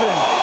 Dividend.